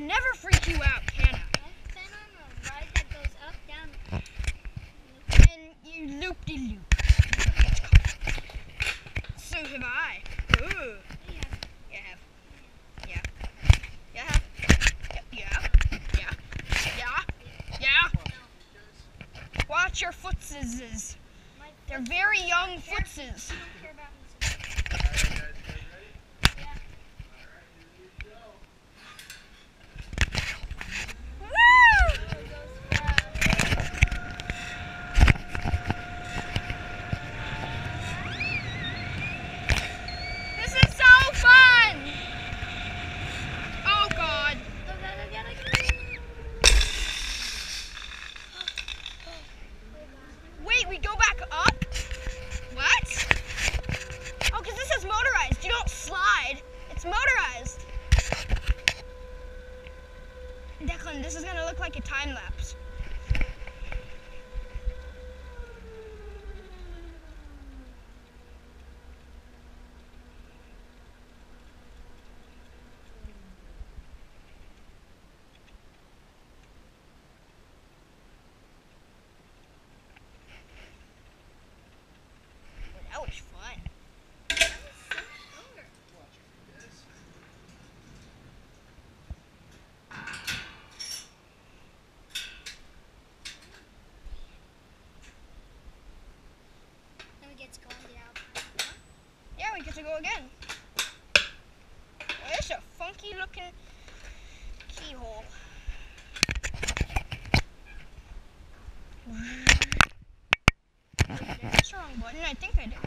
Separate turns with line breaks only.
never freak you out, can I?
I've been on a ride that goes up, down.
And you loop de loop. So have I. Ooh.
Yeah.
Yeah. Yeah. Yeah. Yeah. Yeah. Yeah. Watch your footses. They're very young footses.
I don't care about music. Yeah.
Woo!
So it goes fast.
This is so fun! Oh god.
Go, go, go, go, go, go.
Wait, we go back up? What? Oh, because this is motorized. You don't slide. It's motorized. Declan, this is to look like a time lapse. To go again. Well, it's a funky looking keyhole. That's the wrong button. I think I did.